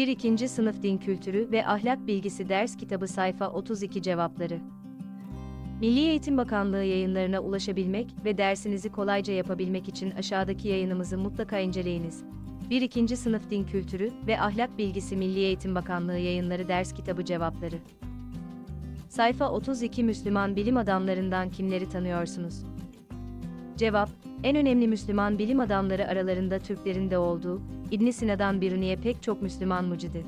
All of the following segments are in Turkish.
1. 2. Sınıf Din Kültürü ve Ahlak Bilgisi Ders Kitabı Sayfa 32 Cevapları Milli Eğitim Bakanlığı yayınlarına ulaşabilmek ve dersinizi kolayca yapabilmek için aşağıdaki yayınımızı mutlaka inceleyiniz. 1. 2. Sınıf Din Kültürü ve Ahlak Bilgisi Milli Eğitim Bakanlığı yayınları ders kitabı cevapları. Sayfa 32 Müslüman bilim adamlarından kimleri tanıyorsunuz? Cevap, en önemli Müslüman bilim adamları aralarında Türklerin de olduğu, İbn Sina'dan Biruni'ye pek çok Müslüman mucidi.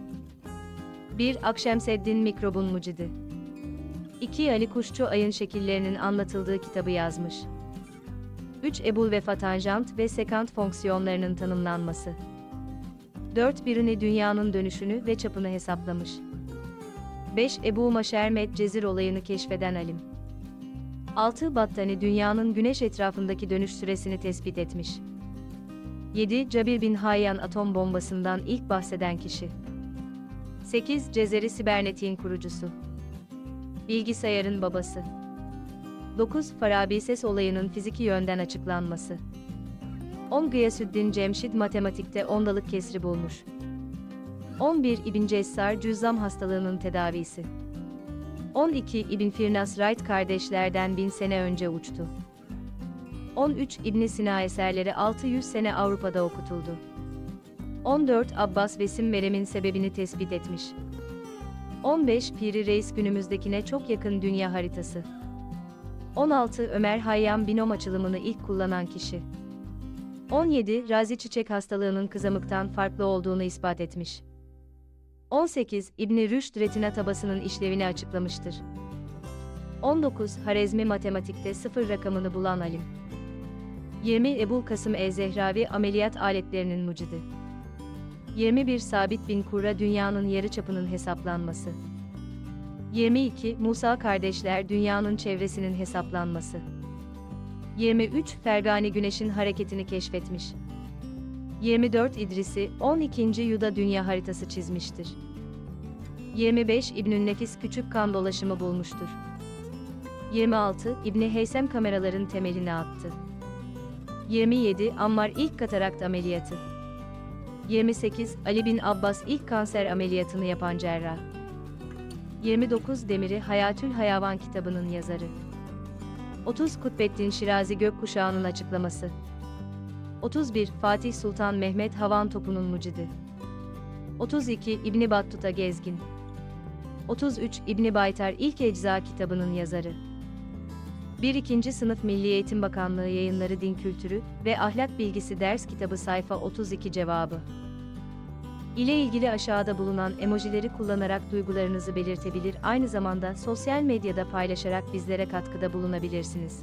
1. Akşemseddin Mikrobun mucidi. 2. Ali Kuşçu Ayın şekillerinin anlatıldığı kitabı yazmış. 3. Ebul Vefa tanjant ve sekant fonksiyonlarının tanımlanması. 4. Biruni dünyanın dönüşünü ve çapını hesaplamış. 5. Ebu Maşermet Cezir olayını keşfeden alim. 6. Battani dünyanın güneş etrafındaki dönüş süresini tespit etmiş. 7. Cabir bin Hayyan atom bombasından ilk bahseden kişi. 8. Cezeri Sibernetik'in kurucusu. Bilgisayarın babası. 9. Farabi ses olayının fiziki yönden açıklanması. 10. Gıyasüddin Cemşid matematikte ondalık kesri bulmuş. 11. İbn Cessar cüzzam hastalığının tedavisi. 12. İbn Firnas Wright kardeşlerden bin sene önce uçtu. 13. İbn Sina eserleri 600 sene Avrupa'da okutuldu. 14. Abbas Vesim Merem'in sebebini tespit etmiş. 15. Piri Reis günümüzdekine çok yakın dünya haritası. 16. Ömer Hayyam binom açılımını ilk kullanan kişi. 17. Razi çiçek hastalığının kızamıktan farklı olduğunu ispat etmiş. 18. İbni Rüşd retina tabasının işlevini açıklamıştır. 19. Harezmi matematikte sıfır rakamını bulan alim. 20. Ebul Kasım e-Zehravi ameliyat aletlerinin mucidi. 21. Sabit bin Kurra dünyanın yarıçapının hesaplanması. 22. Musa kardeşler dünyanın çevresinin hesaplanması. 23. Fergani güneşin hareketini keşfetmiş. 24 İdrisi 12. Yuda dünya haritası çizmiştir. 25 İbnül Nefis küçük kan dolaşımı bulmuştur. 26 İbni Heysem kameraların temelini attı. 27 Ammar ilk katarakt ameliyatı. 28 Ali bin Abbas ilk kanser ameliyatını yapan cerrah. 29 Demiri Hayatül Hayavan kitabının yazarı. 30 Kutbettin Şirazi Gökkuşağı'nın açıklaması. 31 Fatih Sultan Mehmet Havan Topu'nun mucidi. 32 İbni Battuta Gezgin. 33 İbni Baytar İlk Ecza kitabının yazarı. 1. 2. Sınıf Milli Eğitim Bakanlığı Yayınları Din Kültürü ve Ahlak Bilgisi Ders Kitabı sayfa 32 cevabı. ile ilgili aşağıda bulunan emojileri kullanarak duygularınızı belirtebilir aynı zamanda sosyal medyada paylaşarak bizlere katkıda bulunabilirsiniz.